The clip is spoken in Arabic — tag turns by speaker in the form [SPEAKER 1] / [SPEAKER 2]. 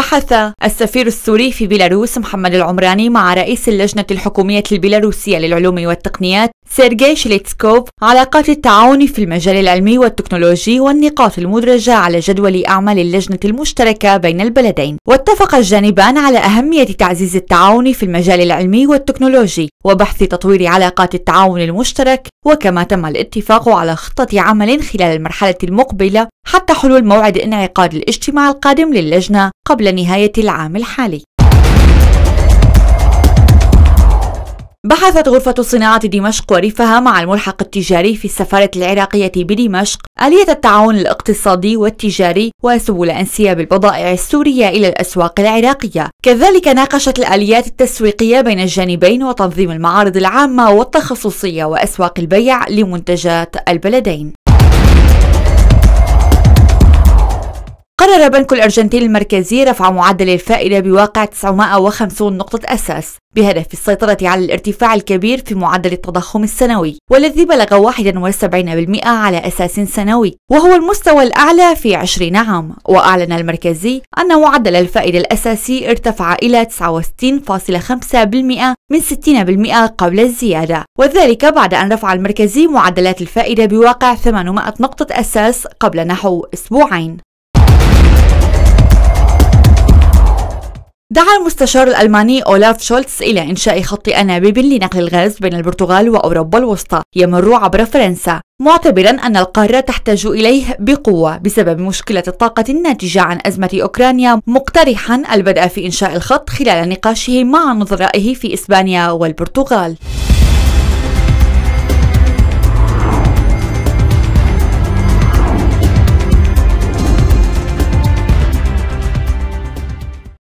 [SPEAKER 1] بحث السفير السوري في بيلاروس محمد العمراني مع رئيس اللجنة الحكومية البيلاروسية للعلوم والتقنيات سيرجي شليتسكوف علاقات التعاون في المجال العلمي والتكنولوجي والنقاط المدرجة على جدول أعمال اللجنة المشتركة بين البلدين. واتفق الجانبان على أهمية تعزيز التعاون في المجال العلمي والتكنولوجي وبحث تطوير علاقات التعاون المشترك. وكما تم الاتفاق على خطة عمل خلال المرحلة المقبلة حتى حلول موعد انعقاد الاجتماع القادم للجنة قبل نهاية العام الحالي. بحثت غرفة صناعة دمشق وريفها مع الملحق التجاري في السفارة العراقية بدمشق آلية التعاون الاقتصادي والتجاري وسبل انسياب البضائع السورية إلى الأسواق العراقية. كذلك ناقشت الآليات التسويقية بين الجانبين وتنظيم المعارض العامة والتخصصية وأسواق البيع لمنتجات البلدين. قرر بنك الأرجنتين المركزي رفع معدل الفائدة بواقع 950 نقطة أساس بهدف السيطرة على الارتفاع الكبير في معدل التضخم السنوي والذي بلغ 71% على أساس سنوي وهو المستوى الأعلى في 20 عام. وأعلن المركزي أن معدل الفائدة الأساسي ارتفع إلى 69.5% من 60% قبل الزيادة. وذلك بعد أن رفع المركزي معدلات الفائدة بواقع 800 نقطة أساس قبل نحو أسبوعين. دعا المستشار الألماني أولاف شولتز إلى إنشاء خط أنابيب لنقل الغاز بين البرتغال وأوروبا الوسطى يمر عبر فرنسا معتبرا أن القارة تحتاج إليه بقوة بسبب مشكلة الطاقة الناتجة عن أزمة أوكرانيا مقترحا البدء في إنشاء الخط خلال نقاشه مع نظرائه في إسبانيا والبرتغال.